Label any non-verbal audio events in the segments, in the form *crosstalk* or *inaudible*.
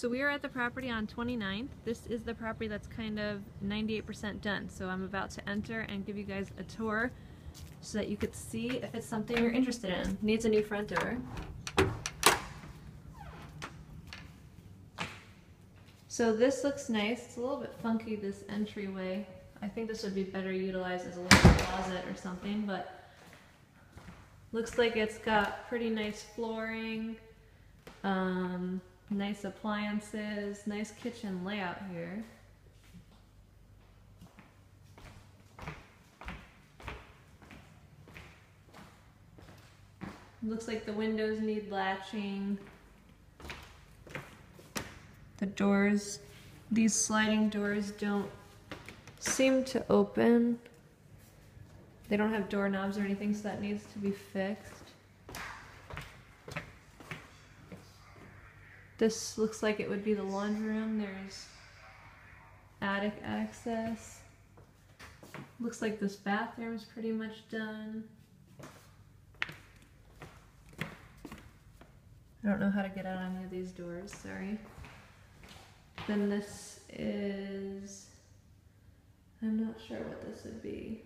So we are at the property on 29th. This is the property that's kind of 98% done. So I'm about to enter and give you guys a tour so that you could see if it's something you're interested in. Needs a new front door. So this looks nice. It's a little bit funky, this entryway. I think this would be better utilized as a little closet or something, but looks like it's got pretty nice flooring. Um, Nice appliances, nice kitchen layout here. Looks like the windows need latching. The doors, these sliding doors don't seem to open. They don't have doorknobs or anything, so that needs to be fixed. This looks like it would be the laundry room. There's attic access. Looks like this bathroom is pretty much done. I don't know how to get out any of these doors, sorry. Then this is, I'm not sure what this would be.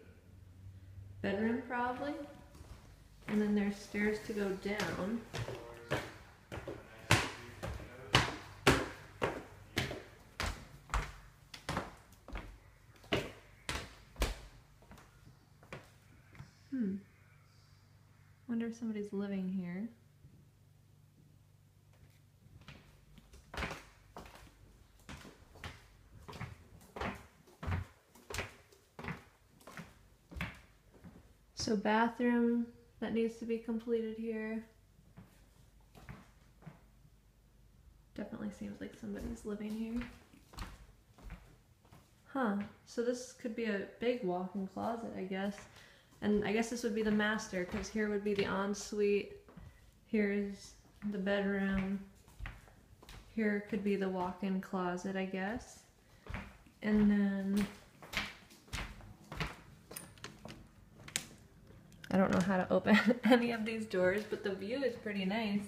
Bedroom probably. And then there's stairs to go down. Hmm. Wonder if somebody's living here. So bathroom that needs to be completed here. Definitely seems like somebody's living here. Huh, so this could be a big walk-in closet, I guess. And I guess this would be the master because here would be the ensuite. Here's the bedroom. Here could be the walk-in closet, I guess. And then I don't know how to open *laughs* any of these doors, but the view is pretty nice.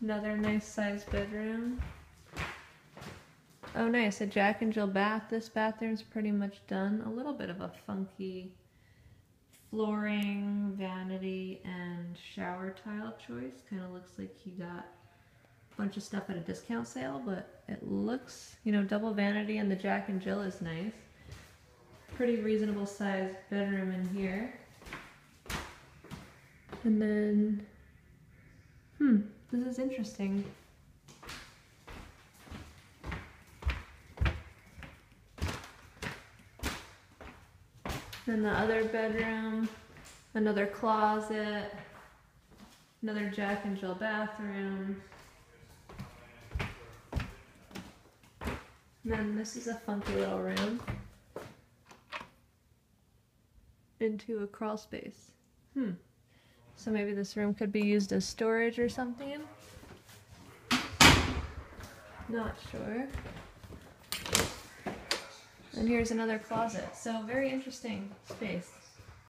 Another nice sized bedroom. Oh nice, a Jack and Jill bath. This bathroom's pretty much done. A little bit of a funky flooring, vanity, and shower tile choice. Kind of looks like he got a bunch of stuff at a discount sale, but it looks, you know, double vanity and the Jack and Jill is nice. Pretty reasonable sized bedroom in here. And then, hmm, this is interesting. Then the other bedroom, another closet, another Jack and Jill bathroom. And then this is a funky little room into a crawl space. Hmm. So maybe this room could be used as storage or something. Not sure. And here's another closet. So very interesting space.